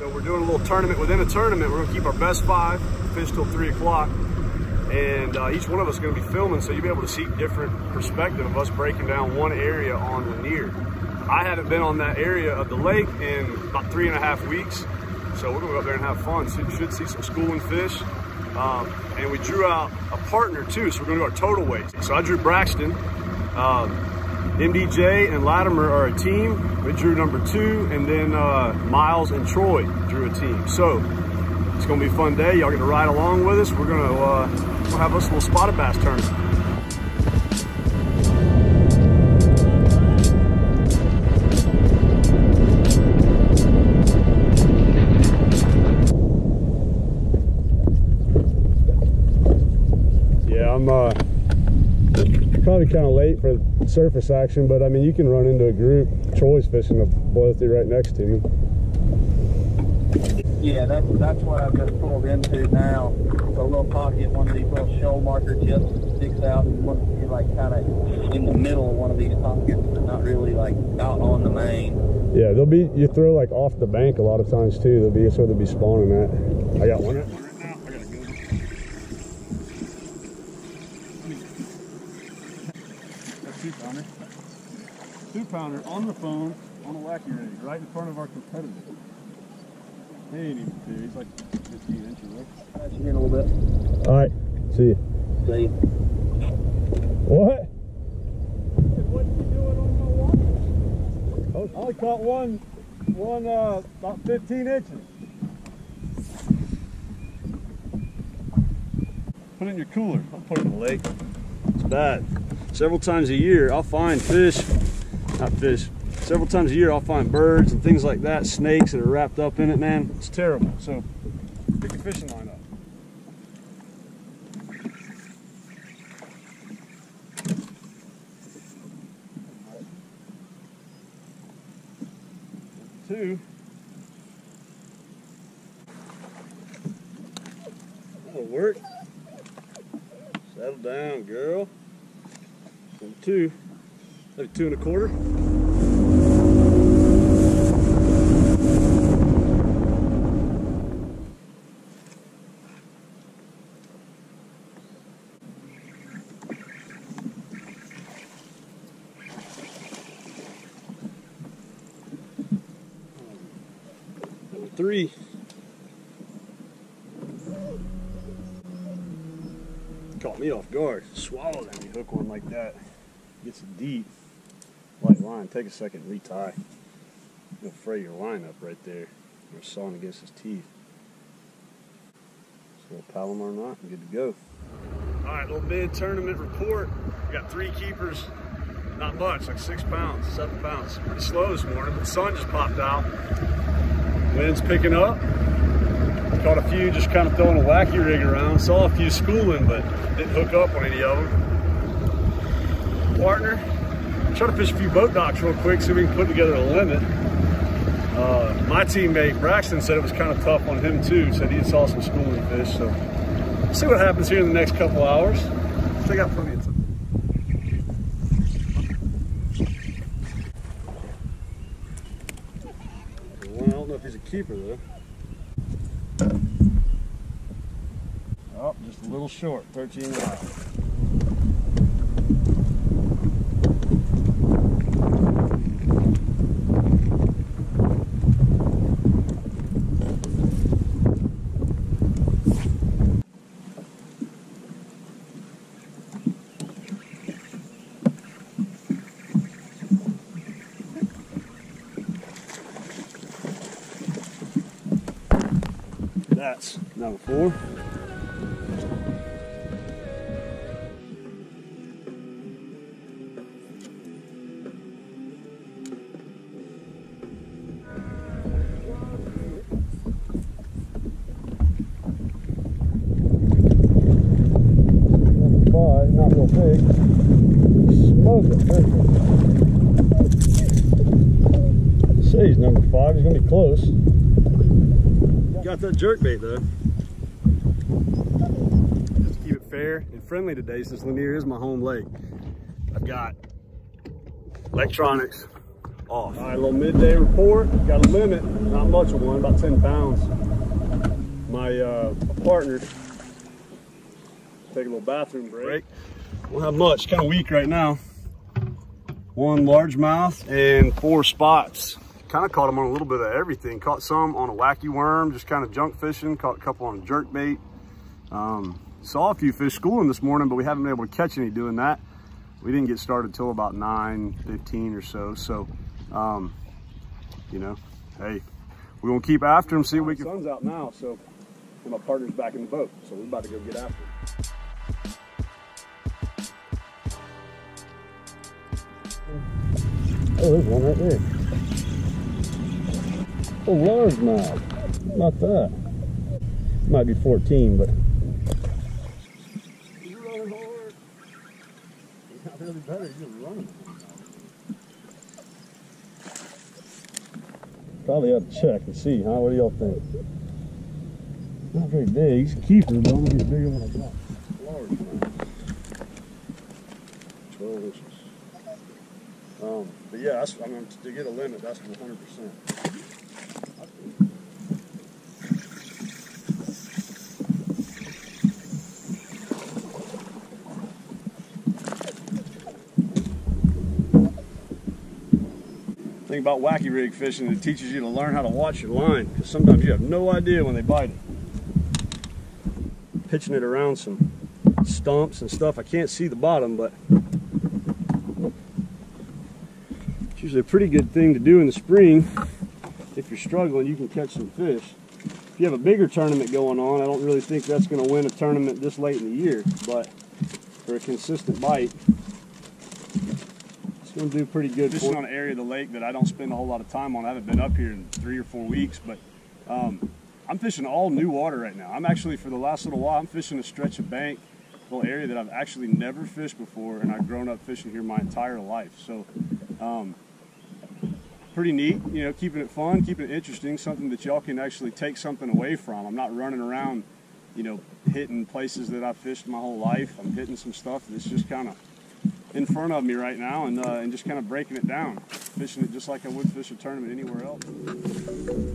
So we're doing a little tournament within a tournament. We're gonna keep our best five, fish till three o'clock. And uh, each one of us is gonna be filming so you'll be able to see different perspective of us breaking down one area on Lanier. I haven't been on that area of the lake in about three and a half weeks. So we're gonna go up there and have fun. So you should see some schooling fish. Um, and we drew out a partner too, so we're gonna do our total weight. So I drew Braxton. Um, MDJ and Latimer are a team. We drew number two, and then uh, Miles and Troy drew a team. So it's gonna be a fun day. Y'all to ride along with us. We're gonna uh, we'll have us a little spotted bass tournament. Yeah, I'm uh, probably kind of late for surface action, but I mean, you can run into a group. Troy's fishing the boilerty right next to me. Yeah, that's that's what I've just pulled into now. A little pocket, one of these little shoal marker chips sticks out and one you're like kind of in the middle of one of these pockets, but not really like out on the main. Yeah, they'll be, you throw like off the bank a lot of times too. They'll be, that's where they'll be spawning at. I got one right now. I got a good one. That's two pounder. Two pounder on the phone on a wacky rig right in front of our competitor. He ain't even two. He's like 15 inches. Right? Catch you in a little bit. All right. See you. See. What? What you doing on my water? I only caught one, one uh, about 15 inches. Put it in your cooler. I'll put it in the lake. It's bad. Several times a year, I'll find fish, not fish, several times a year, I'll find birds and things like that, snakes that are wrapped up in it, man. It's terrible. So, pick your fishing line up. Two. That'll work. Settle down, girl. Number two. Maybe two and a quarter. Number three. Caught me off guard. Swallow that you hook one like that. Gets deep. Light line. Take a second, retie. You'll fray your line up right there. You're sawing against his teeth. So Palomar knot good to go. All right, little mid tournament report. We got three keepers. Not much, like six pounds, seven pounds. Pretty slow this morning, but the sun just popped out. Wind's picking up. Caught a few just kind of throwing a wacky rig around. Saw a few schooling, but didn't hook up on any of them. Partner, try to fish a few boat docks real quick so we can put together a limit. Uh, my teammate Braxton said it was kind of tough on him too. Said he saw some schooling fish. So we'll see what happens here in the next couple hours. They got plenty of time. I don't know if he's a keeper though. Oh, just a little short, 13 and a half. That's number four. Number five, he's gonna be close. Got that jerk bait though. Just keep it fair and friendly today since Lanier is my home lake. I've got electronics off. All right, little midday report. Got a limit, not much of one, about 10 pounds. My uh, partner, take a little bathroom break. Have much, kind of weak right now. One largemouth and four spots. Kind of caught them on a little bit of everything. Caught some on a wacky worm, just kind of junk fishing. Caught a couple on a jerk bait. Um, saw a few fish schooling this morning, but we haven't been able to catch any doing that. We didn't get started till about 9, 15 or so. So, um, you know, hey, we're gonna keep after them, see if we can. Sun's out now, so and my partner's back in the boat, so we're about to go get after him. Oh, there's one right there. Oh, largemouth. Not that. Might be 14, but. He's running hard. Not really better, he's just running. Probably ought to check and see, huh? What do y'all think? Not very big. He's a keeper, but I'm gonna get bigger than I got. Large, man. 12 inches. Um, but yeah, I mean, to get a limit, that's 100%. About wacky rig fishing, it teaches you to learn how to watch your line because sometimes you have no idea when they bite it. Pitching it around some stumps and stuff, I can't see the bottom, but it's usually a pretty good thing to do in the spring. If you're struggling, you can catch some fish. If you have a bigger tournament going on, I don't really think that's going to win a tournament this late in the year, but for a consistent bite, to do pretty good. Fishing on an area of the lake that I don't spend a whole lot of time on. I haven't been up here in three or four weeks, but um, I'm fishing all new water right now. I'm actually, for the last little while, I'm fishing a stretch of bank, a little area that I've actually never fished before, and I've grown up fishing here my entire life. So, um, pretty neat, you know, keeping it fun, keeping it interesting, something that y'all can actually take something away from. I'm not running around, you know, hitting places that I've fished my whole life. I'm hitting some stuff that's just kind of in front of me right now and, uh, and just kind of breaking it down, fishing it just like I would fish a tournament anywhere else.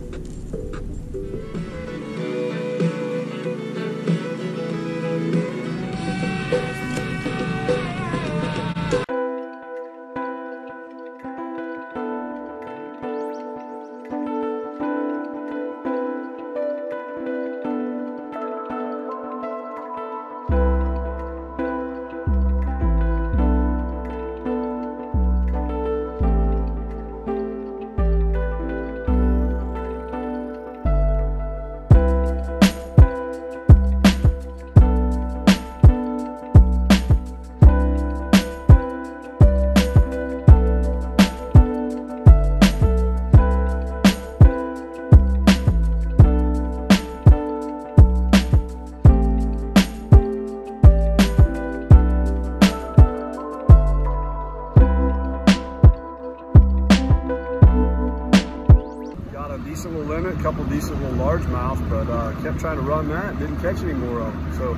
Got a decent little limit, a couple decent little largemouth, but uh, kept trying to run that, didn't catch any more of them. So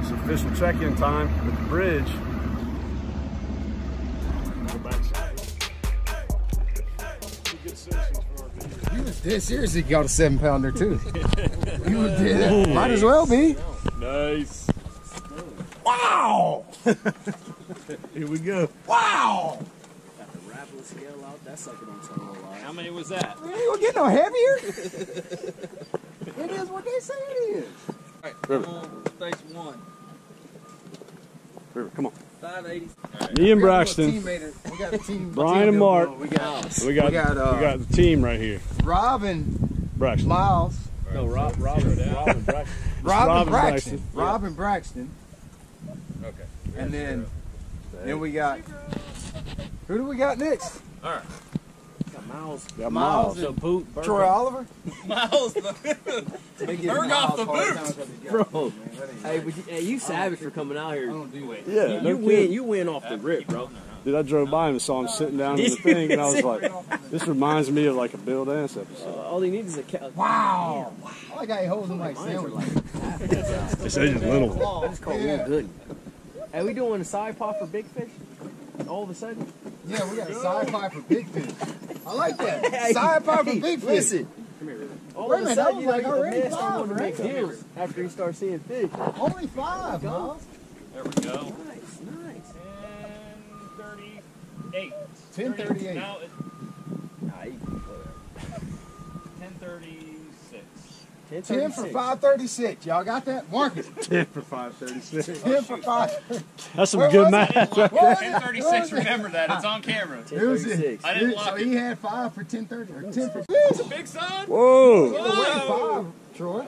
it's official check-in time at the bridge. Go backside. Two good citizens for our video. You was dead serious. He got a seven pounder too. you was dead. Might as well be. Nice. Wow! Here we go. Wow! Got the Rapala scale out. That sucker don't tell no lie. How many was that? We ain't gonna get no heavier. it is what they say it is. River, On space one. River, come on. 580. Me and We got a Braxton, We got a team. Brian team and. Mark. We got we got, we got, uh, we got the team right here. Robin. and Braxton. Miles. No, Rob, Robert. Rob and Braxton. Rob, Rob and and Braxton. Braxton. Rob and Braxton. Okay. And then then we got who do we got next? All right. Got Miles. Got Miles Miles. So boot. Troy Oliver. Miles. They give Burghoff the all boot. time 'cause he's got Bro. man. Hey, but you, hey, you savage for coming out I here. don't do that. Yeah, You, no you win. You win off the rip, bro. Dude, I drove by him and saw him sitting down in the thing, and I was like, this reminds me of like a Bill Dance Uh, episode. all he needs is a ca- Wow! I like how he holds them like Mines are sandwiches. like They say just little. It's called Yeah. Little Good. Hey, we doing a side pot for big fish? All of a sudden? Yeah, we got sci-fi for big fish. I like that. Sci-fi for big fish. Listen. Come here, really. All of a sudden, you like, already five, right? Deer after you start seeing fish. Only five, huh? There we go. Nice, nice. 1038. 1038. Now it's... Nah, 1030. 10, 10 for 536. Y'all got that? Mark it. 10 for 536. 10 for 5. That's some Where good math. it? What was it? 1036, remember that. It's on camera. It was it. 1036. I didn't So lock he had 5 for 1030 or 10 for It's a big son. Whoa. Whoa. 5, Troy.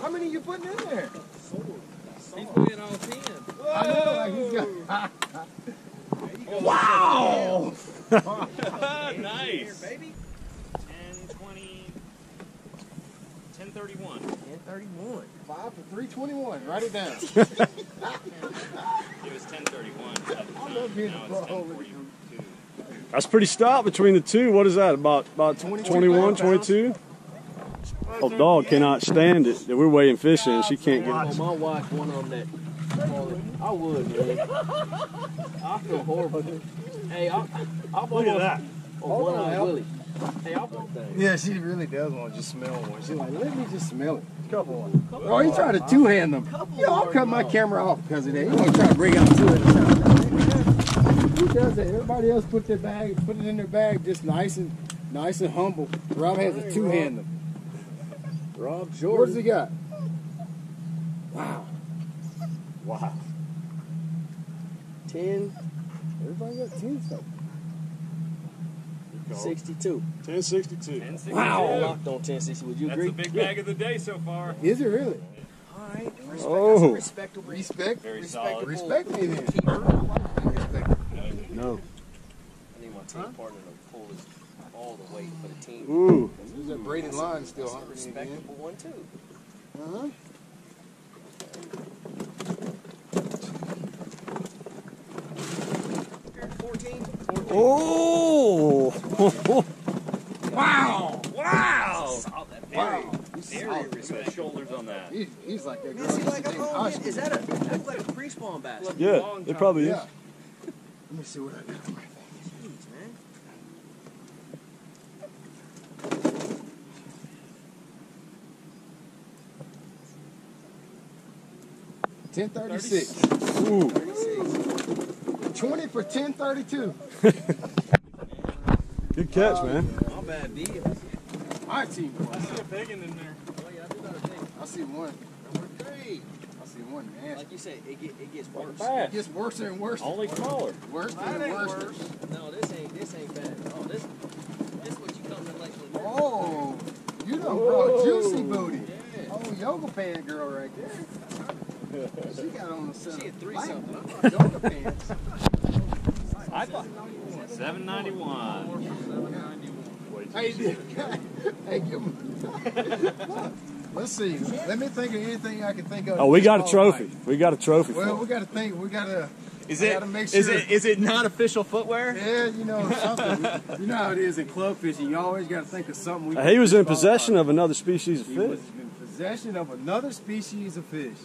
How many are you putting in there? He's weighing all 10. I know, like he's got. nice. baby. 1020. 1031. 1031. 5 for 321. Write it down. It was 1031 at the time. love being now it's 1042. That's pretty stout between the two. What is that? About about 21, 22? Oh, dog cannot stand it. We're weighing fish in. She can't get Oh, my wife won on that. I would, man. I feel horrible. Hey, I, I Look at that. Oh, one on Willie. Hey, I'll put that. Yeah, she really does want to just smell one. She's like, let me just smell it. Couple one. Oh, he tried to two hand them. Yo, I'll cut my camera off because of that. You want to try to bring out two at a time. Who does that? Everybody else put their bag, put it in their bag, just nice and nice and humble. Rob has a two hand them. Rob What does he got? Wow. Wow. 10, Everybody got ten stuff. 62. 1062. 1062. Wow. Locked on 1060. Would you That's agree? the big bag of the day so far. Is it really? All right. Respect, Oh. that's a respectable. Respect. Very solid. Respect me then. No. I need my team partner to pull this all the weight for the team. Ooh. There's that braided line still That's a hungry again. respectable one, too. Uh-huh. Oh. Wow! Wow! Very, Very respect shoulders on that. He's, he's like that girl. See, used like, to I'm date in going high to school. Is that a, that's like a pre-spawn bass? yeah, it probably is. Yeah. Let me see what I got on my thing. Jeez, man. Ten thirty six. Ooh. Twenty for ten thirty two. Good catch, oh, man. My bad, D. I see one. see a big one in there. Oh, yeah, I do got a thing. I see one. Number three. I see one man. Like you said, it, get, it gets worse. It gets worse and worse. Only smaller. Worse and worse. No, this ain't this ain't bad. Oh, this this what you come to like with. Oh, you done brought juicy booty. Oh, yoga pant girl right there. She got on a set She of had three black something. yoga pants. I thought 791. Hey, dude. hey, give him. Let's see. Let me think of anything I can think of. Oh, we got a trophy. my. We got a trophy. Well, for we got to think. We got to. Is I it gotta make is sure. it is it not official footwear? Yeah, you know something. you know how it is in club fishing. You always got to think of something. We uh, He was in possession of another species of He was fish. in possession of another species of fish.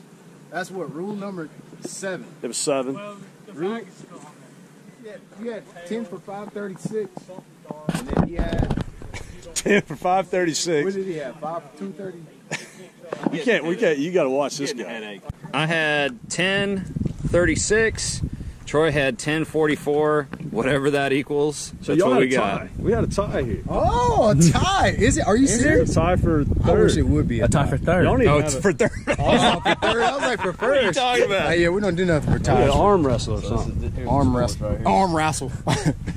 That's what rule number seven. It was seven. Rule. You had, you had ten for five thirty six, and then he had 10 for 536. what did he have? Five for two thirty. You can't, we can't, you got to watch this guy. I had 1036. Troy had 1044. Whatever that equals. So That's y'all what had we a got. tie. We had a tie here. Oh, a tie! Is it? Are you serious? A tie for third. I wish it would be a, tie. for third. Don't even Oh, it's a- for third. Oh. I was like for What are you first. talking about? Hey, yeah, we don't do nothing for Yeah, arm wrestle or something. Arm wrestle. Arm wrestle.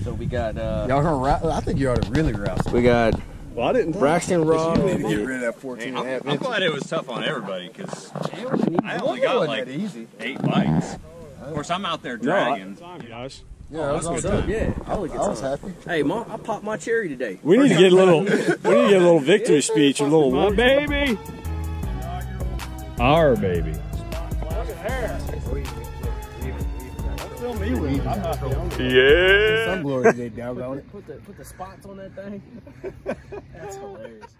So we got uh, Y'all gonna wrestle? I think you ought to really wrestle. we got Well, I didn't. Braxton Rob. You need to get rid of that 14 and a I'm, half I'm inches. glad it was tough on everybody because I only got like that easy. eight bites. Of course, I'm out there No, I- dragging. guys. Yeah, I was, What's up? Yeah, I look I was happy. Hey, mom, I popped my cherry today. We need to get a little. We need to get a little victory speech, a little. My baby. Our baby. Yeah. Some glory they down on it. Put the, put the spots on that thing. That's hilarious.